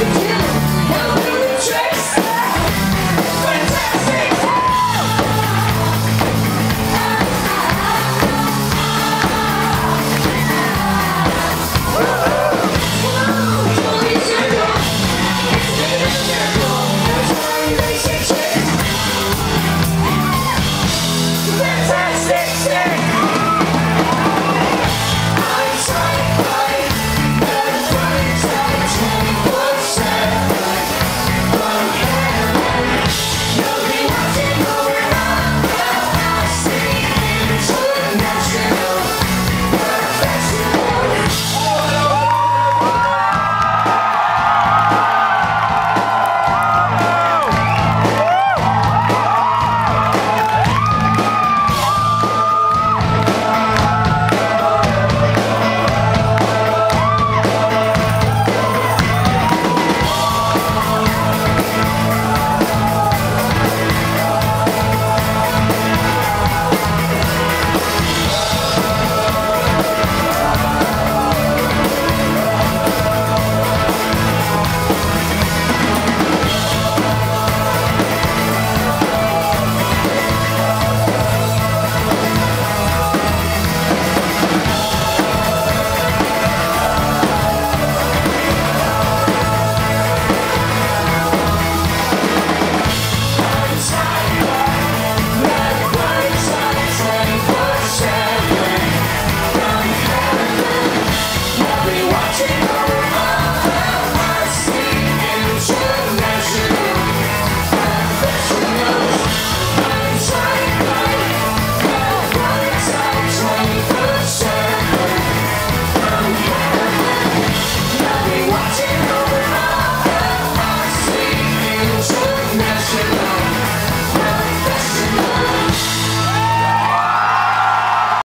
Yeah.